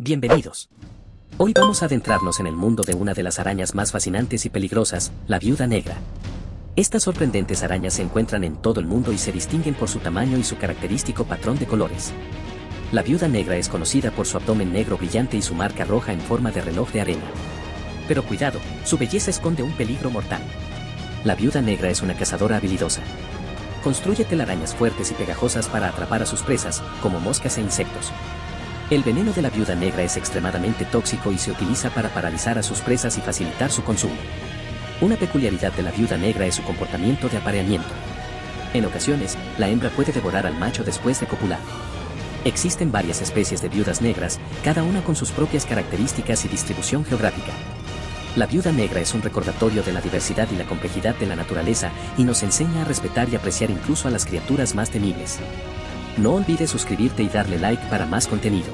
Bienvenidos. Hoy vamos a adentrarnos en el mundo de una de las arañas más fascinantes y peligrosas, la viuda negra. Estas sorprendentes arañas se encuentran en todo el mundo y se distinguen por su tamaño y su característico patrón de colores. La viuda negra es conocida por su abdomen negro brillante y su marca roja en forma de reloj de arena. Pero cuidado, su belleza esconde un peligro mortal. La viuda negra es una cazadora habilidosa. Construye telarañas fuertes y pegajosas para atrapar a sus presas, como moscas e insectos. El veneno de la viuda negra es extremadamente tóxico y se utiliza para paralizar a sus presas y facilitar su consumo. Una peculiaridad de la viuda negra es su comportamiento de apareamiento. En ocasiones, la hembra puede devorar al macho después de copular. Existen varias especies de viudas negras, cada una con sus propias características y distribución geográfica. La viuda negra es un recordatorio de la diversidad y la complejidad de la naturaleza y nos enseña a respetar y apreciar incluso a las criaturas más temibles. No olvides suscribirte y darle like para más contenido.